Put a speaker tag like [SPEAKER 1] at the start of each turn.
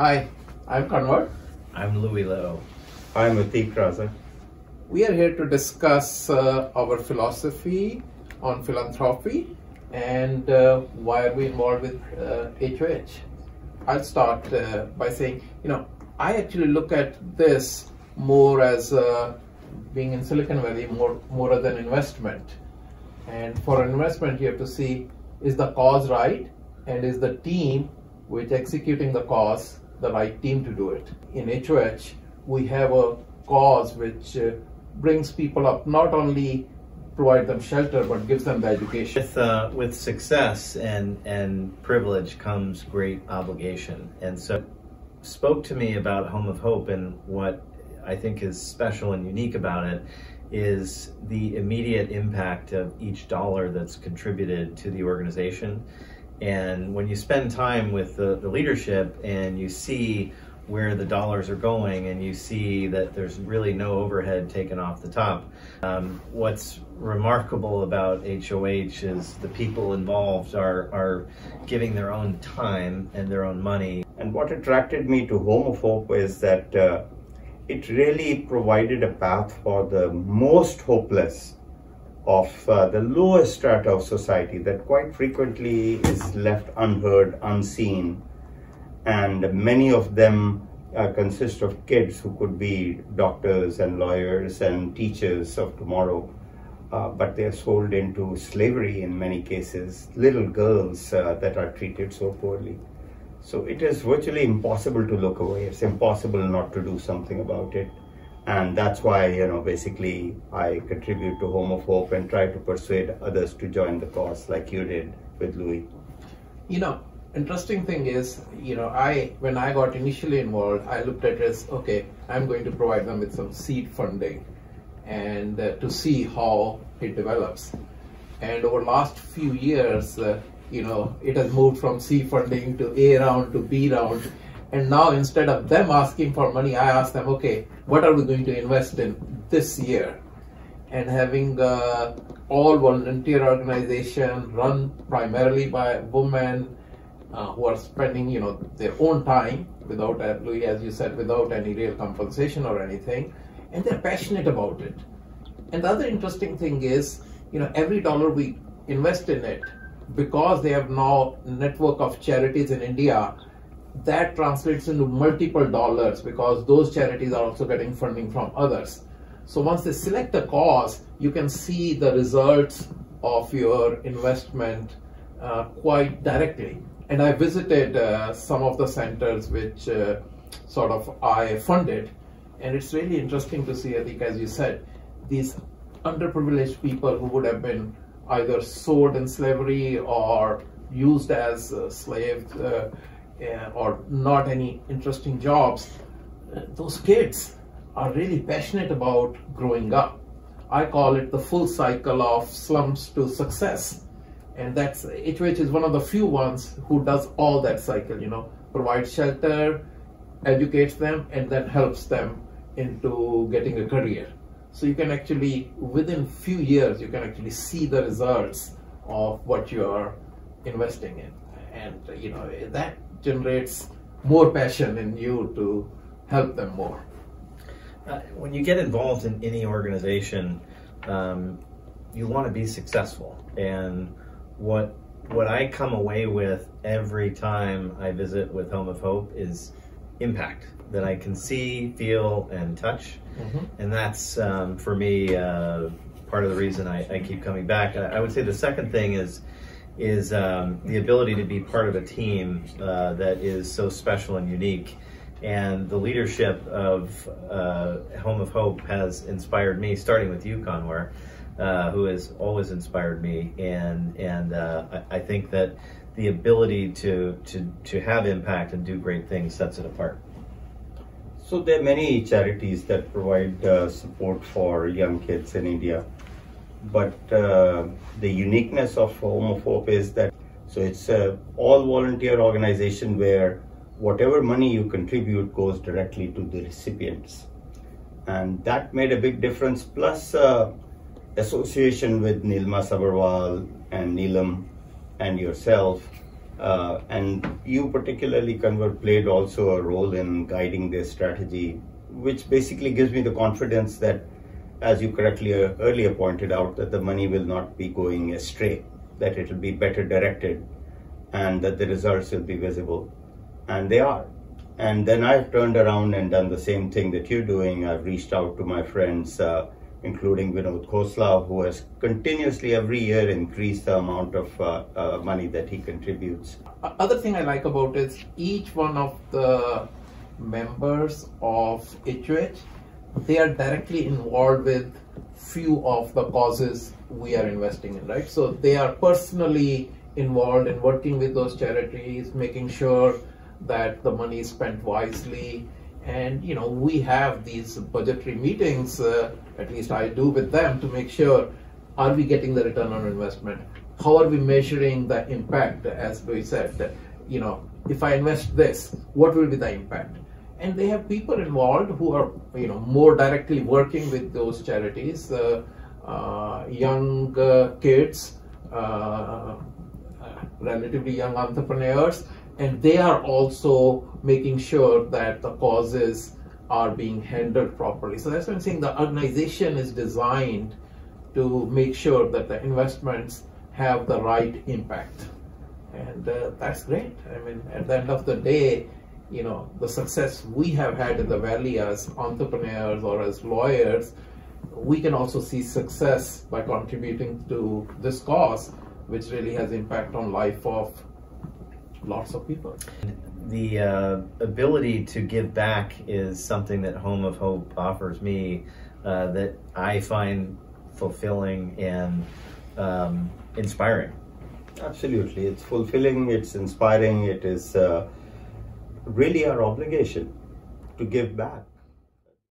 [SPEAKER 1] Hi, I'm Kanwal.
[SPEAKER 2] I'm Louis Lowe.
[SPEAKER 3] I'm Atiq Raza.
[SPEAKER 1] We are here to discuss uh, our philosophy on philanthropy and uh, why are we involved with uh, HOH. I'll start uh, by saying, you know, I actually look at this more as uh, being in Silicon Valley more more than investment. And for investment, you have to see is the cause right, and is the team which executing the cause the right team to do it. In HOH, we have a cause which uh, brings people up, not only provide them shelter, but gives them the education.
[SPEAKER 2] With, uh, with success and, and privilege comes great obligation. And so spoke to me about Home of Hope and what I think is special and unique about it is the immediate impact of each dollar that's contributed to the organization. And when you spend time with the, the leadership and you see where the dollars are going and you see that there's really no overhead taken off the top. Um, what's remarkable about HOH is the people involved are, are giving their own time and their own money.
[SPEAKER 3] And what attracted me to Home of Hope is that uh, it really provided a path for the most hopeless of uh, the lowest strata of society that quite frequently is left unheard, unseen, and many of them uh, consist of kids who could be doctors and lawyers and teachers of tomorrow. Uh, but they're sold into slavery in many cases, little girls uh, that are treated so poorly. So it is virtually impossible to look away. It's impossible not to do something about it. And that's why, you know, basically I contribute to Home of Hope and try to persuade others to join the cause like you did with Louis.
[SPEAKER 1] You know, interesting thing is, you know, I when I got initially involved, I looked at it as okay, I'm going to provide them with some seed funding, and uh, to see how it develops. And over last few years, uh, you know, it has moved from C funding to A round to B round, and now instead of them asking for money, I ask them, okay, what are we going to invest in this year? And having uh, all volunteer organization run primarily by women uh, who are spending, you know, their own time without, as you said, without any real compensation or anything, and they're passionate about it. And the other interesting thing is, you know, every dollar we invest in it, because they have now network of charities in India, that translates into multiple dollars because those charities are also getting funding from others. So once they select a cause, you can see the results of your investment uh, quite directly. And I visited uh, some of the centers which uh, sort of I funded. And it's really interesting to see, I think, as you said, these underprivileged people who would have been either sold in slavery or used as uh, slaves uh, or not any interesting jobs, uh, those kids are really passionate about growing up. I call it the full cycle of slums to success and that's HOH is one of the few ones who does all that cycle, you know, provides shelter, educates them, and then helps them into getting a career. So you can actually, within few years, you can actually see the results of what you are investing in. And, you know, that generates more passion in you to help them more.
[SPEAKER 2] Uh, when you get involved in any organization, um, you want to be successful. And what what I come away with every time I visit with Home of Hope is impact that I can see, feel, and touch, mm-hmm. and that's um, for me uh, part of the reason I, I keep coming back. I, I, would say the second thing is is um, the ability to be part of a team uh, that is so special and unique. And the leadership of uh, Home of Hope has inspired me, starting with you, Kanwal uh, who has always inspired me, and and uh, I, I, think that the ability to to to have impact and do great things sets it apart.
[SPEAKER 3] So there are many charities that provide uh, support for young kids in India, but uh, the uniqueness of Hope is that so it's a all volunteer organization where whatever money you contribute goes directly to the recipients, and that made a big difference. Plus uh, association with Nilma Sabarwal and Neelam and yourself Uh, and you particularly Kanwal played also a role in guiding their strategy, which basically gives me the confidence that, as you correctly uh, earlier pointed out, that the money will not be going astray, that it will be better directed, and that the results will be visible, and they are. And then I've turned around and done the same thing that you're doing. I've reached out to my friends. Uh, including Vinod Khosla, who has continuously every year increased the amount of uh, uh, money that he contributes.
[SPEAKER 1] Other thing I like about is each one of the members of HOH, they are directly involved with few of the causes we are investing in, right? So they are personally involved in working with those charities, making sure that the money is spent wisely, and you know we have these budgetary meetings uh, at least i do with them to make sure are we getting the return on investment? How are we measuring the impact as we said? You know if i invest this what will be the impact and they have people involved who are you know more directly working with those charities uh, uh, young uh, kids uh, uh, relatively young entrepreneurs and they are also making sure that the causes are being handled properly. So that's why I'm saying the organization is designed to make sure that the investments have the right impact. And uh, that's great. I mean, at the end of the day, you know, the success we have had in the Valley as entrepreneurs or as lawyers, we can also see success by contributing to this cause, which really has impact on life of lots of people.
[SPEAKER 2] The uh, ability to give back is something that Home of Hope offers me uh, that I find fulfilling and um, inspiring.
[SPEAKER 3] Absolutely. It's fulfilling, it's inspiring, it is uh, really our obligation to give back.